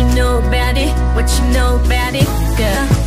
you know about it? What you know about it, girl?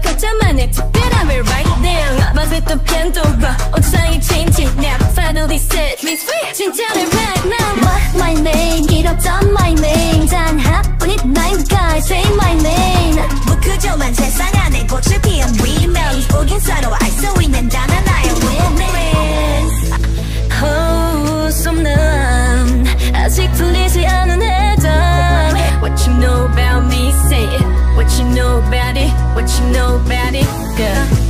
걷자만해 Then I will write down 맛에 또 변동과 옷상이 changing now Finally set me free. 진짜를 what you know about it, girl.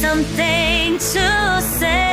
something to say.